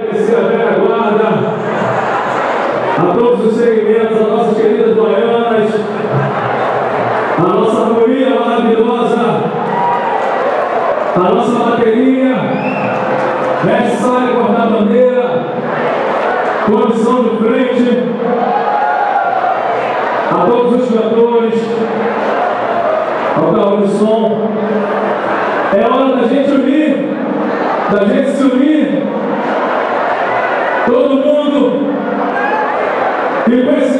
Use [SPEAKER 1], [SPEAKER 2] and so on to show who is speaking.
[SPEAKER 1] Agradecer a velha guarda, a todos os segmentos, a nossas queridas baianas, a nossa harmonia maravilhosa, a nossa bateria, mestre Sário porta-bandeira, comissão de frente, a todos os cantores, ao carro de som. É hora da gente unir, da gente se unir,
[SPEAKER 2] The person